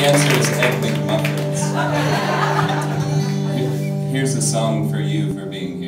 The answer is Egg McMuffins. Here's a song for you for being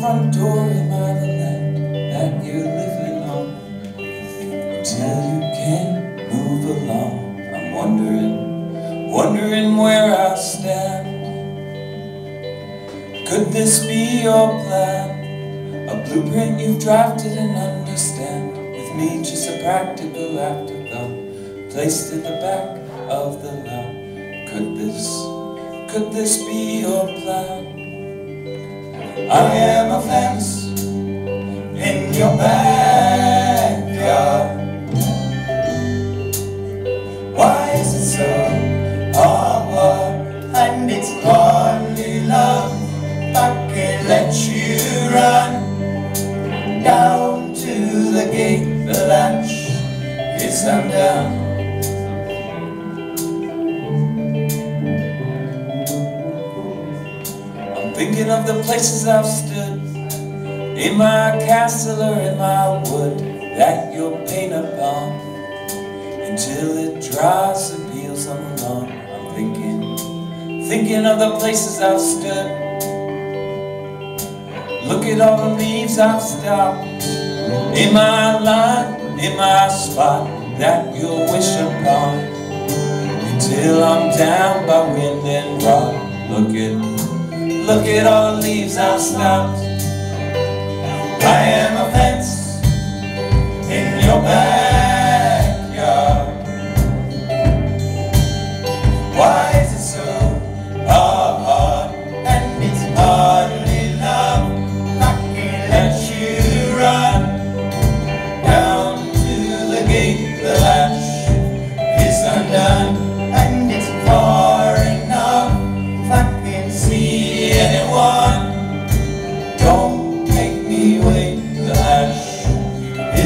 front door? Am I the land that you're living on? Until you can't move along. I'm wondering, wondering where I stand. Could this be your plan? A blueprint you've drafted and understand. With me, just a practical act of placed at the back of the lot. Could this could this be your plan? I am a fence in your backyard. Why is it so hard? And it's hardly love. I can let you run down to the gate. The latch is undone. Thinking of the places I've stood In my castle or in my wood That you'll paint upon. Until it dries and peels on the lawn I'm thinking, thinking of the places I've stood. Look at all the leaves I've stopped In my line, in my spot That you'll wish upon. Until I'm down by wind and rock Look at Look at all the leaves I've stopped. I am a fence in your backyard.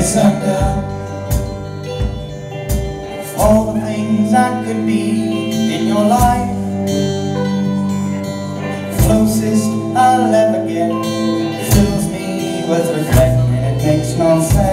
Is undone. All the things I could be in your life, closest I'll ever get, fills me with regret and it makes no sense.